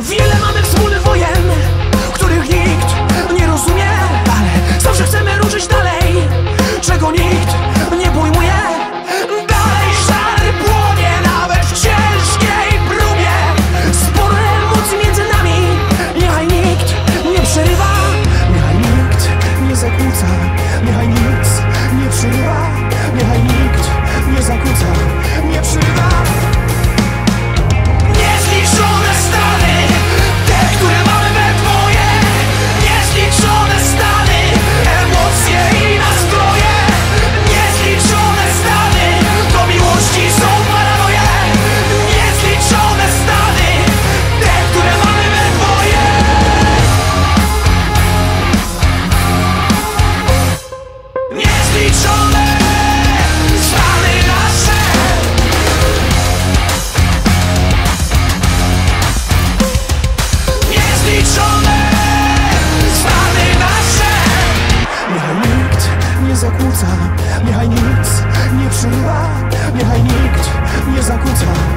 Wiele mamy wspólnych wojen, których nie Niechaj nikt nie zakłóca.